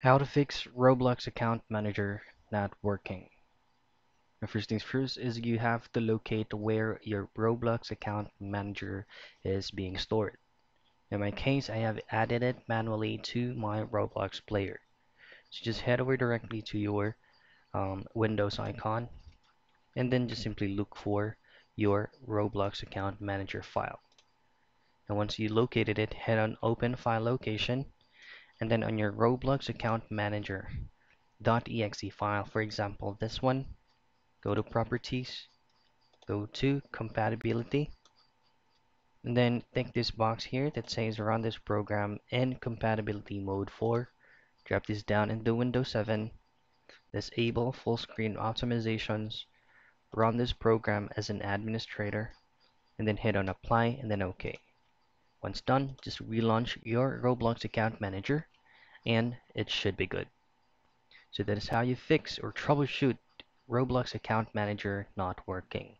How to fix Roblox account manager not working. The first things first is you have to locate where your Roblox account manager is being stored. In my case, I have added it manually to my Roblox player. So just head over directly to your um, Windows icon and then just simply look for your Roblox account manager file. And once you located it, head on open file location and then on your Roblox account manager .exe file, for example, this one, go to properties, go to compatibility, and then take this box here that says run this program in compatibility mode for. Drop this down into Windows 7, disable full screen optimizations, run this program as an administrator, and then hit on apply and then OK. Once done, just relaunch your Roblox account manager and it should be good. So that is how you fix or troubleshoot Roblox account manager not working.